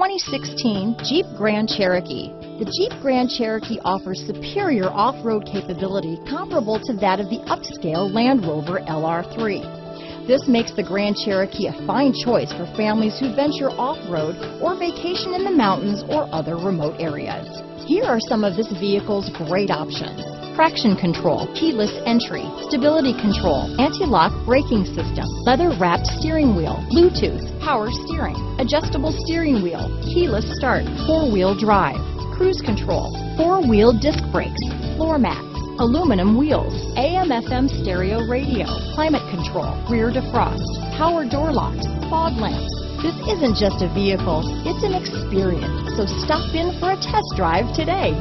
2016 Jeep Grand Cherokee. The Jeep Grand Cherokee offers superior off-road capability comparable to that of the upscale Land Rover LR3. This makes the Grand Cherokee a fine choice for families who venture off-road or vacation in the mountains or other remote areas. Here are some of this vehicle's great options traction control, keyless entry, stability control, anti-lock braking system, leather wrapped steering wheel, Bluetooth, power steering, adjustable steering wheel, keyless start, four wheel drive, cruise control, four wheel disc brakes, floor mats, aluminum wheels, AM FM stereo radio, climate control, rear defrost, power door locks, fog lamps. This isn't just a vehicle, it's an experience. So stop in for a test drive today.